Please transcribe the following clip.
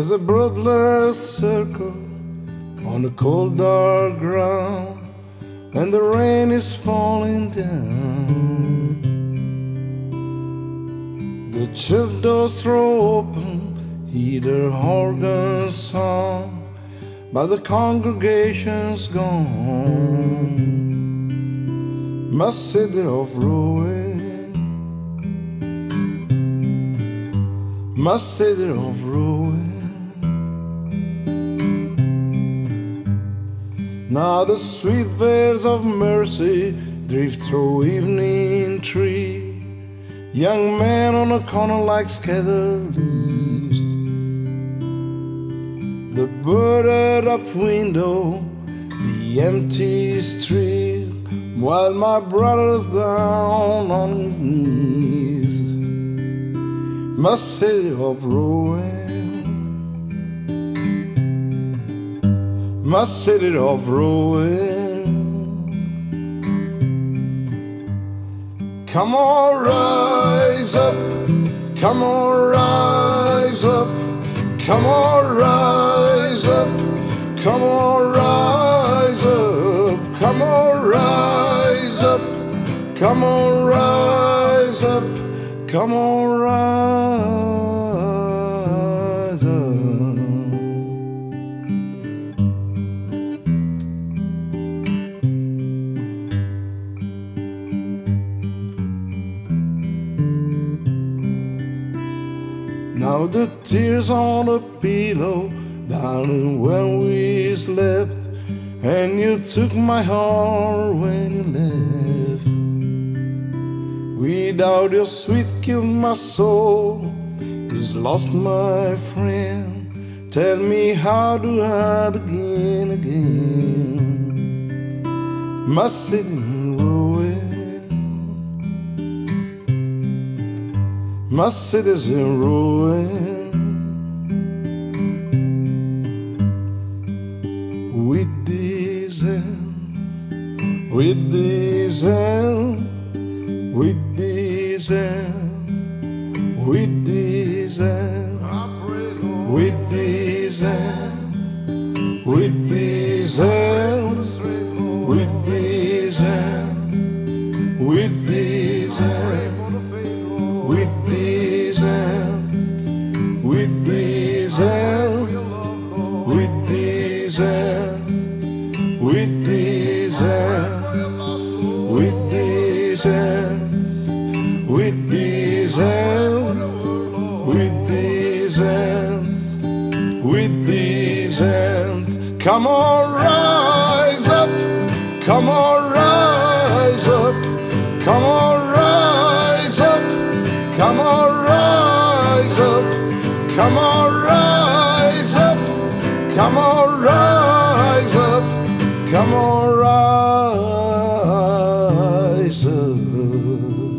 There's a breathless circle on the cold dark ground, and the rain is falling down. The church doors throw open, hear the organ song, but the congregation's gone. My city of ruin, my city of ruin. Now the sweet waves of mercy drift through evening tree. Young men on a corner like scattered leaves. The boarded up window, the empty street, while my brother's down on his knees. My city of ruin. My city of ruin. Come on, rise up, come on, rise up, come on, rise up, come on, rise up, come on, rise up, come on, rise up, come on, rise Now the tears on the pillow, darling, when we slept, and you took my heart when you left. Without your sweet kill, my soul is lost, my friend. Tell me, how do I begin again? My city My city's in ruin. With diesel, with diesel, with diesel, with diesel, with diesel, with diesel, with diesel, with diesel diesel, with diesel, with diesel, with diesel, with diesel, with diesel. Come on, rise up, come on, rise up, come on, rise up. Come on, rise up. Come on, rise up. Come on, rise. Come on, rise up.